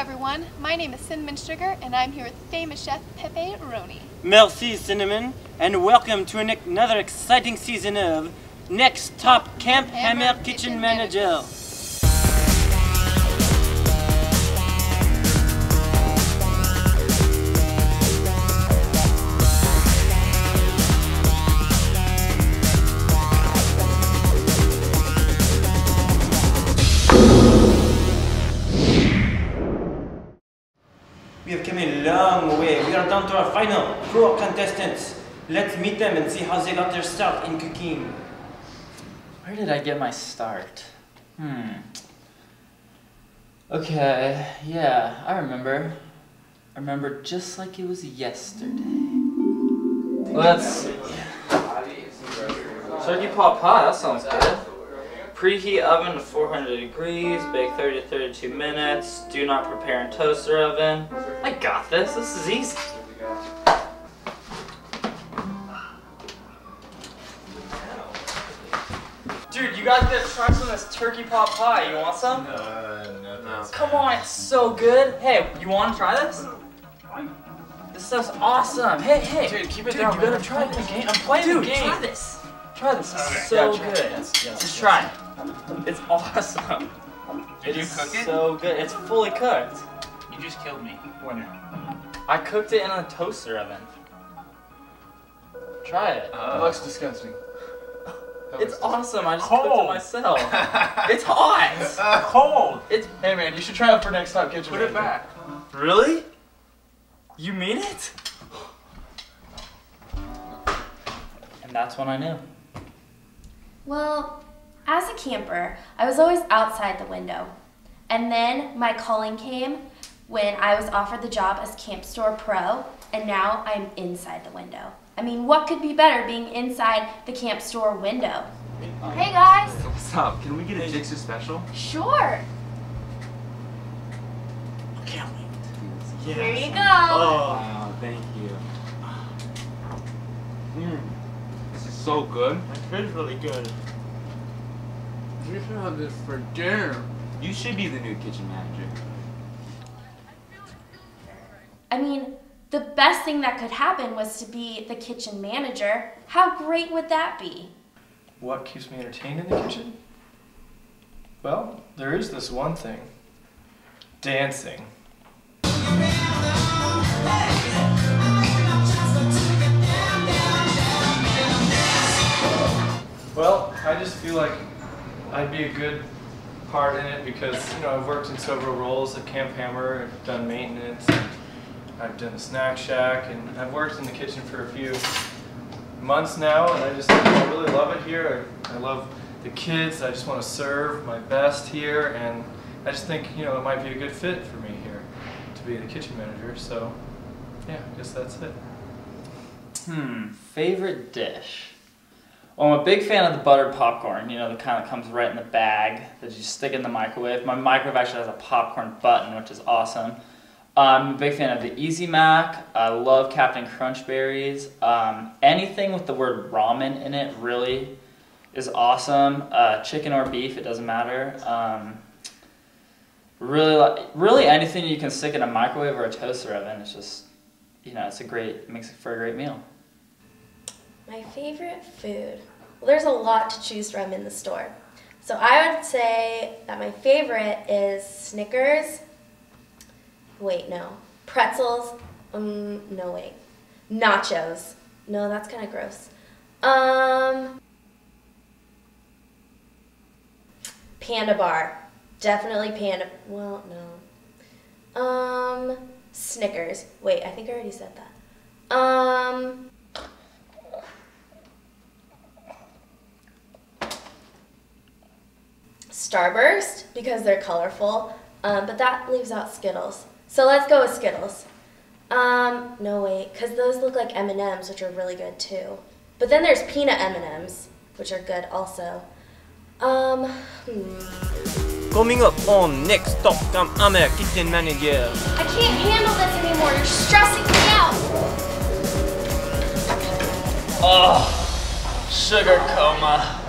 everyone. My name is Cinnamon Sugar, and I'm here with famous chef Pepe Roni. Merci, Cinnamon, and welcome to another exciting season of Next Top Camp Hammer, Hammer Kitchen, Kitchen Manager. We down to our final four contestants. Let's meet them and see how they got their start in cooking. Where did I get my start? Hmm. Okay, yeah, I remember. I remember just like it was yesterday. Let's. Turkey pot pie, that sounds good. Preheat oven to 400 degrees, bake 30 to 32 minutes. Do not prepare in toaster oven. I got this, this is easy. Guys gotta try some of this turkey pot pie. You want some? Uh, no, no. Come on, it's so good. Hey, you want to try this? This stuff's awesome. Hey, hey. Dude, keep it Dude, down, you man. gotta try playing this. the game. I'm playing Dude, the game. try this. Try this. It's Okay. so Yeah, try good. Yes, yes, Just yes. try it. It's awesome. Did you cook it? So good. It's fully cooked. You just killed me. When? I cooked it in a toaster oven. Try it. Uh, looks disgusting. It's awesome. I just cooked Cold. it myself. it's hot. uh, cold. It's Hey man, you should try it for next time kitchen. Put it Manager. back. really? You mean it? And that's when I knew. Well, as a camper, I was always outside the window. And then my calling came when I was offered the job as Camp Store Pro, and now I'm inside the window. I mean, what could be better being inside the Camp Store window? Hey guys! What's up? Can we get a Jigsaw special? Sure! Can't wait. Here you go! Oh, Wow, thank you. Mm. This is so good. It's really good. We should have this for dinner. You should be the new kitchen manager. I mean, the best thing that could happen was to be the kitchen manager. How great would that be? What keeps me entertained in the kitchen? Well, there is this one thing dancing. Well, I just feel like I'd be a good part in it because, you know, I've worked in several roles at Camp Hammer, I've done maintenance, I've done the snack shack, and I've worked in the kitchen for a few months now, and I just I really love it here. I, I love the kids. I just want to serve my best here, and I just think you know it might be a good fit for me here to be the kitchen manager. So, yeah, I guess that's it. Hmm, favorite dish? Well, I'm a big fan of the buttered popcorn, you know, the kind that comes right in the bag that you stick in the microwave. My microwave actually has a popcorn button, which is awesome. I'm a big fan of the Easy Mac. I love Captain Crunch Berries. Um, anything with the word ramen in it really is awesome. Uh, chicken or beef, it doesn't matter. Um, really, really anything you can stick in a microwave or a toaster oven. It's just, you know, it's a great makes it for a great meal. My favorite food. Well, there's a lot to choose from in the store. So I would say that my favorite is Snickers. Wait, no. Pretzels. Um, no, wait. Nachos. No, that's kind of gross. Um, Panda Bar. Definitely Panda. Well, no. Um, Snickers. Wait, I think I already said that. Um, Starburst because they're colorful, um, but that leaves out Skittles. So let's go with Skittles. Um, no wait, because those look like M and M's, which are really good too. But then there's peanut M and M's, which are good also. Um, hmm. Coming up on Next Top Camp Hammer Kitchen Manager. I can't handle this anymore. You're stressing me out. Oh, sugar coma.